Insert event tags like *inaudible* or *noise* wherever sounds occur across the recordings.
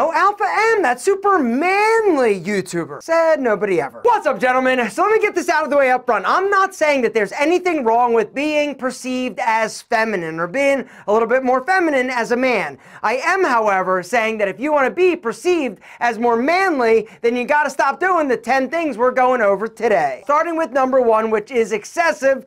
know, Alpha M, that super manly YouTuber. Said nobody ever. What's up, gentlemen? So let me get this out of the way up front. I'm not saying that there's anything wrong with being perceived as feminine or being a little bit more feminine as a man. I am, however, saying that if you want to be perceived as more manly, then you got to stop doing the 10 things we're going over today. Starting with number one, which is excessive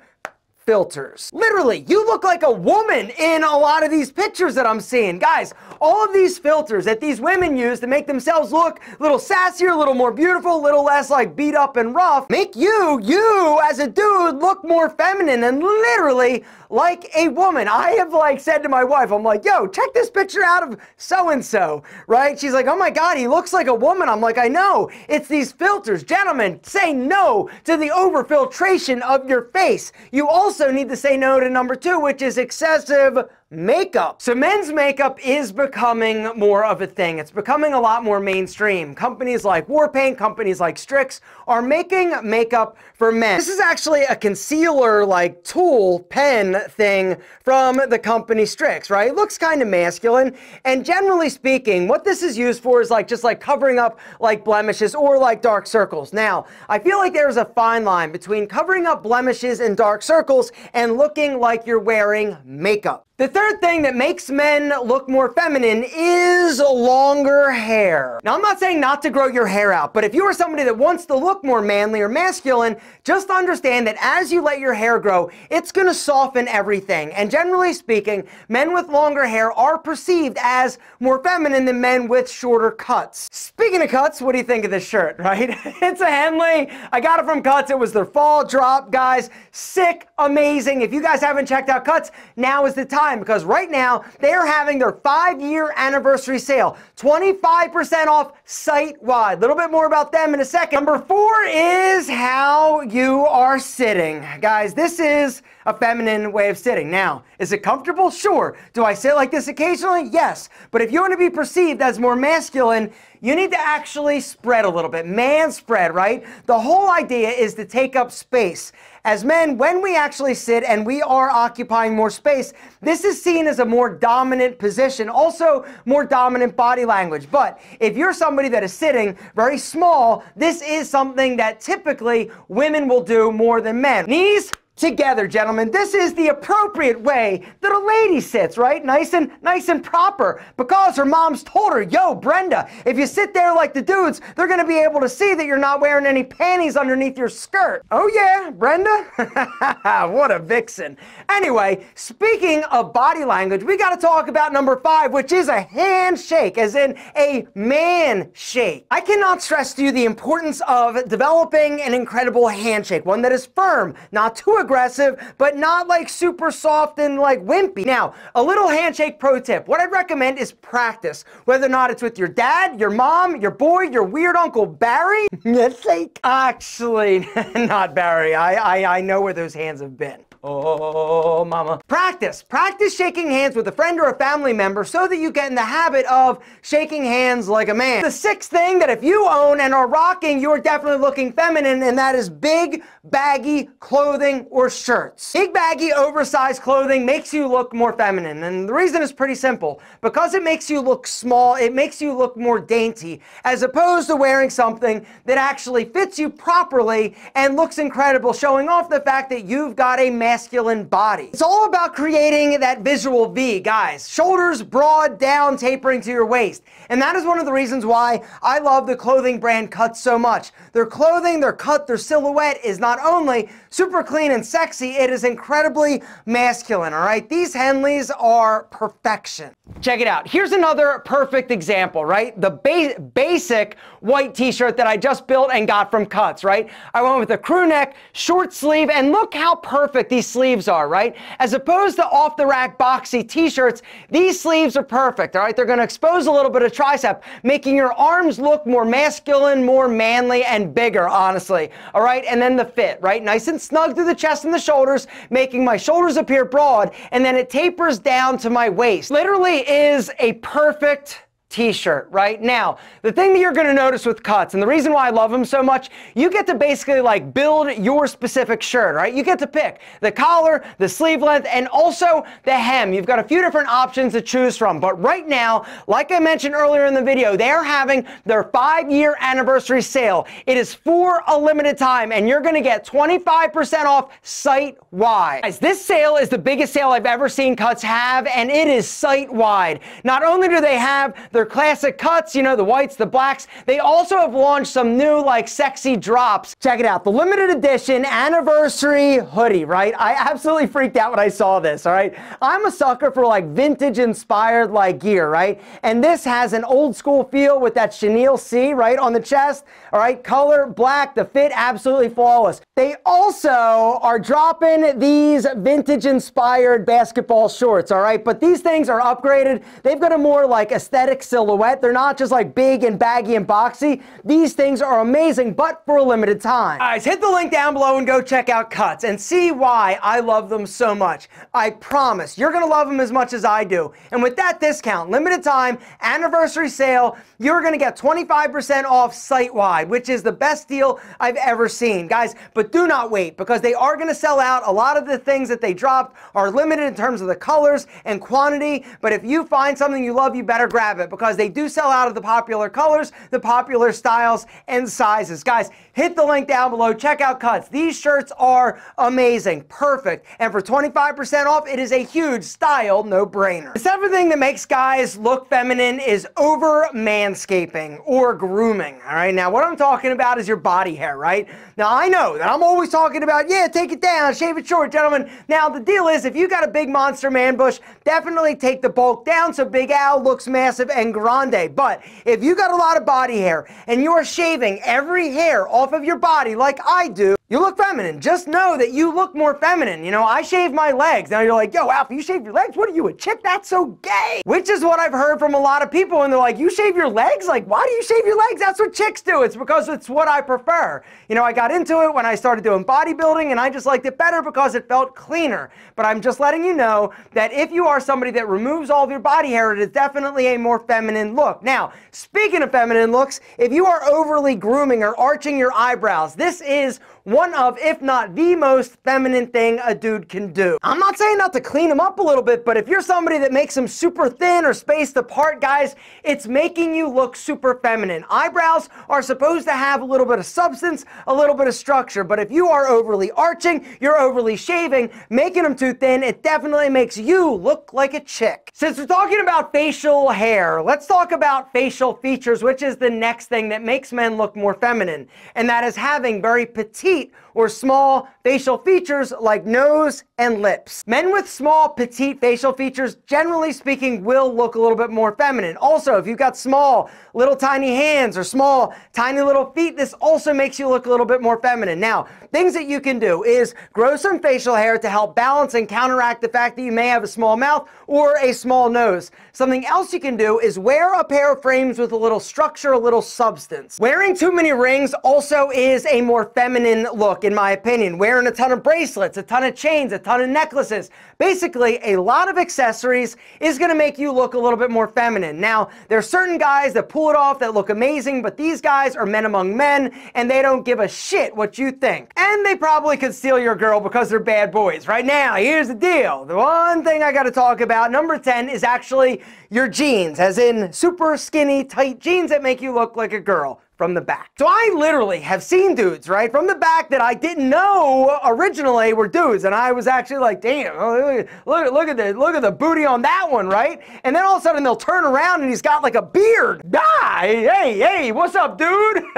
filters. Literally, you look like a woman in a lot of these pictures that I'm seeing. Guys, all of these filters that these women use to make themselves look a little sassier, a little more beautiful, a little less like beat up and rough, make you, you as a dude, look more feminine and literally like a woman. I have like said to my wife, I'm like, yo, check this picture out of so-and-so, right? She's like, oh my God, he looks like a woman. I'm like, I know, it's these filters. Gentlemen, say no to the overfiltration of your face. You also need to say no to number two, which is excessive makeup. So men's makeup is becoming more of a thing. It's becoming a lot more mainstream. Companies like Warpaint, companies like Stryx are making makeup for men. This is actually a concealer like tool pen thing from the company Stryx, right? It looks kind of masculine. And generally speaking, what this is used for is like just like covering up like blemishes or like dark circles. Now, I feel like there's a fine line between covering up blemishes and dark circles and looking like you're wearing makeup. The third thing that makes men look more feminine is longer hair. Now, I'm not saying not to grow your hair out, but if you are somebody that wants to look more manly or masculine, just understand that as you let your hair grow, it's going to soften everything. And generally speaking, men with longer hair are perceived as more feminine than men with shorter cuts. Speaking of cuts, what do you think of this shirt, *laughs* right? it's a Henley. I got it from Cuts. It was their fall drop, guys. Sick, amazing. If you guys haven't checked out Cuts, now is the time time because right now they're having their five year anniversary sale. 25% off site wide. A little bit more about them in a second. Number four is how you are sitting. Guys, this is a feminine way of sitting. Now, is it comfortable? Sure. Do I sit like this occasionally? Yes. But if you want to be perceived as more masculine, you need to actually spread a little bit. Man spread, right? The whole idea is to take up space. As men, when we actually sit and we are occupying more space, this is seen as a more dominant position, also more dominant body language. But if you're somebody that is sitting very small, this is something that typically women will do more than men. Knees, together, gentlemen. This is the appropriate way that a lady sits, right? Nice and nice and proper. Because her mom's told her, yo, Brenda, if you sit there like the dudes, they're gonna be able to see that you're not wearing any panties underneath your skirt. Oh yeah, Brenda? *laughs* what a vixen. Anyway, speaking of body language, we gotta talk about number five, which is a handshake, as in a man shake. I cannot stress to you the importance of developing an incredible handshake, one that is firm, not too aggressive, but not like super soft and like wimpy. Now, a little handshake pro tip. What I'd recommend is practice, whether or not it's with your dad, your mom, your boy, your weird uncle Barry. *laughs* Yes, like actually, *laughs* not Barry. I, I I know where those hands have been. Oh, mama. Practice. Practice shaking hands with a friend or a family member so that you get in the habit of shaking hands like a man. The sixth thing that if you own and are rocking, you're definitely looking feminine, and that is big, baggy clothing or shirts. Big, baggy, oversized clothing makes you look more feminine. And the reason is pretty simple. Because it makes you look small, it makes you look more dainty, as opposed to wearing something that actually fits you properly and looks incredible, showing off the fact that you've got a man masculine body. It's all about creating that visual V, guys. Shoulders broad, down, tapering to your waist. And that is one of the reasons why I love the clothing brand Cuts so much. Their clothing, their cut, their silhouette is not only super clean and sexy, it is incredibly masculine, all right? These Henleys are perfection. Check it out. Here's another perfect example, right? The ba basic white t-shirt that I just built and got from Cuts, right? I went with a crew neck, short sleeve, and look how perfect these sleeves are, right? As opposed to off the rack boxy t-shirts, these sleeves are perfect, all right? They're gonna expose a little bit of tricep, making your arms look more masculine, more manly, and bigger, honestly, all right? And then the fit, right? Nice and snug through the chest and the shoulders, making my shoulders appear broad, and then it tapers down to my waist. Literally is a perfect t-shirt, right? Now, the thing that you're gonna notice with cuts, and the reason why I love them so much, you get to basically like build your specific shirt, right? You get to pick the collar, the sleeve length, and also the hem. You've got a few different options to choose from, but right now, like I mentioned earlier in the video, they're having their five-year anniversary sale. It is for a limited time, and you're gonna get 25% off site-wide. Guys, this sale is the biggest sale I've ever seen Cuts have, and it is site-wide. Not only do they have their classic cuts, you know, the whites, the blacks, they also have launched some new, like, sexy drops. Check it out, the limited edition anniversary hoodie, right? I absolutely freaked out when I saw this, all right? I'm a sucker for, like, vintage-inspired, like, gear, right? And this has an old-school feel with that chenille C, right, on the chest, all right? Color, black, the fit, absolutely flawless. They also are dropping these vintage-inspired basketball shorts, all right? But these things are upgraded. They've got a more, like, aesthetic silhouette. They're not just, like, big and baggy and boxy. These things are amazing, but for a limited time. Guys, hit the link down below and go check out Cuts and see why I love them so much. I promise you're to love them as much as I do. And with that discount, limited time, anniversary sale, you're to get 25% off site-wide, which is the best deal I've ever seen. Guys, but do not wait because they are to sell out. A lot of the things that they dropped are limited in terms of the colors and quantity, but if you find something you love, you better grab it because they do sell out of the popular colors, the popular styles, and sizes. Guys, hit the link down below. Check out Cuts. These shirts are amazing, perfect, and for 25% off, it is a huge style no-brainer. The seventh thing that makes guys look feminine is over manscaping or grooming, all right? Now, what I'm talking about is your body hair, right? Now, I know that I'm always talking about, yeah, take it down, shave it short, gentlemen. Now, the deal is if you got a big monster man bush, definitely take the bulk down so Big Al looks massive and grande. But if you got a lot of body hair and you're shaving every hair off of your body like I do, you look feminine. Just know that you look more feminine. You know, I shave my legs. Now you're like, yo, Alf, you shave your legs? What are you, a chick? That's so gay. Which is what I've heard from a lot of people. And they're like, you shave your legs? Like, why do you shave your legs? That's what chicks do. It's because it's what I prefer. You know, I got into it when I started doing bodybuilding and I just liked it better because it felt cleaner. But I'm just letting you know that if you are somebody that removes all of your body hair, it is definitely a more feminine look. Now, speaking of feminine looks, if you are overly grooming or arching your eyebrows, this is one of, if not the most feminine thing a dude can do. I'm not saying not to clean them up a little bit, but if you're somebody that makes them super thin or spaced apart, guys, it's making you look super feminine. Eyebrows are supposed to have a little bit of substance, a little bit of structure, but if you are overly arching, you're overly shaving, making them too thin, it definitely makes you look like a chick. Since we're talking about facial hair, let's talk about facial features, which is the next thing that makes men look more feminine, and that is having very petite or small facial features like nose and lips. Men with small, petite facial features, generally speaking, will look a little bit more feminine. Also, if you've got small, little tiny hands or small, tiny little feet, this also makes you look a little bit more feminine. Now, things that you can do is grow some facial hair to help balance and counteract the fact that you may have a small mouth or a small nose. Something else you can do is wear a pair of frames with a little structure, a little substance. Wearing too many rings also is a more feminine look in my opinion. Wearing a ton of bracelets, a ton of chains, a ton of necklaces. Basically, a lot of accessories is going to make you look a little bit more feminine. Now, there's certain guys that pull it off that look amazing, but these guys are men among men, and they don't give a shit what you think. And they probably could steal your girl because they're bad boys. Right now, here's the deal. The one thing I got to talk about, number 10, is actually your jeans, as in super skinny, tight jeans that make you look like a girl from the back. So I literally have seen dudes, right, from the back that I didn't know originally were dudes. And I was actually like, damn, look, look, look at the look at the booty on that one, right? And then all of a sudden they'll turn around and he's got like a beard. Ah, hey, hey, what's up, dude? *laughs*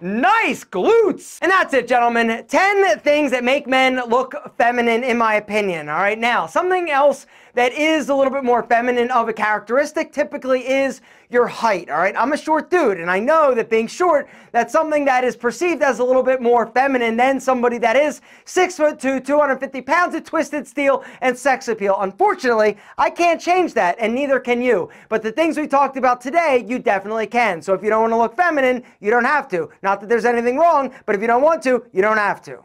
nice glutes. And that's it, gentlemen. 10 things that make men look feminine, in my opinion. All right, now, something else that is a little bit more feminine of a characteristic typically is your height, all right? I'm a short dude, and I know that being short, that's something that is perceived as a little bit more feminine than somebody that is 6 foot 2, 250 pounds of twisted steel and sex appeal. Unfortunately, I can't change that, and neither can you. But the things we talked about today, you definitely can. So if you don't want to look feminine, you don't have to. Not that there's anything wrong, but if you don't want to, you don't have to.